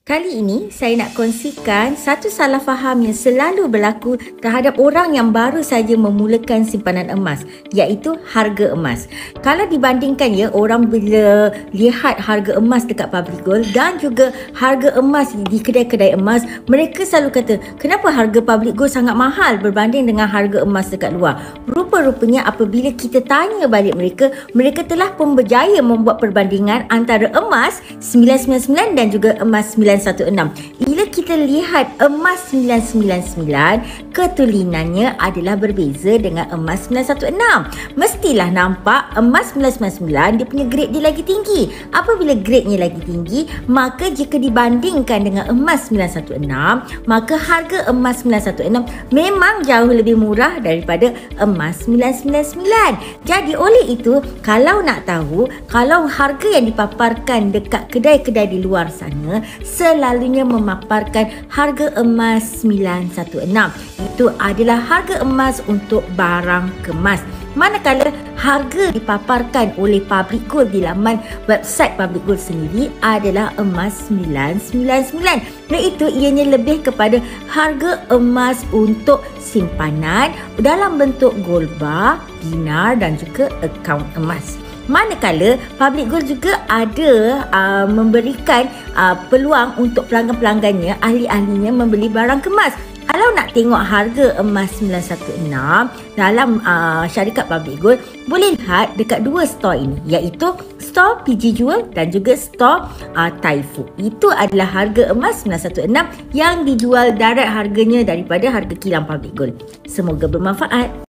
Kali ini saya nak kongsikan satu salah faham yang selalu berlaku terhadap orang yang baru saja memulakan simpanan emas iaitu harga emas. Kalau dibandingkan ya orang bila lihat harga emas dekat public gold dan juga harga emas di kedai-kedai emas mereka selalu kata kenapa harga public gold sangat mahal berbanding dengan harga emas dekat luar. Rupa-rupanya apabila kita tanya balik mereka mereka telah pun berjaya membuat perbandingan antara emas 999 dan juga emas 9 916. Bila kita lihat emas 999, ketulinannya adalah berbeza dengan emas 916. Mestilah nampak emas 999 dia punya grade dia lagi tinggi. Apabila grade-nya lagi tinggi, maka jika dibandingkan dengan emas 916, maka harga emas 916 memang jauh lebih murah daripada emas 999. Jadi oleh itu, kalau nak tahu, kalau harga yang dipaparkan dekat kedai-kedai di luar sana, selalunya memaparkan harga emas 916. Itu adalah harga emas untuk barang kemas. Manakala harga dipaparkan oleh Public Gold di laman website Public Gold sendiri adalah emas 999. Iaitu ianya lebih kepada harga emas untuk simpanan dalam bentuk gold bar, dinar dan juga akaun emas. Manakala Public Gold juga ada uh, memberikan uh, peluang untuk pelanggan-pelanggannya, ahli-ahlinya membeli barang kemas. Kalau nak tengok harga emas 916 dalam uh, syarikat Public Gold, boleh lihat dekat dua store ini iaitu store PG Jewel dan juga store uh, Taifu. Itu adalah harga emas 916 yang dijual darat harganya daripada harga kilang Public Gold. Semoga bermanfaat.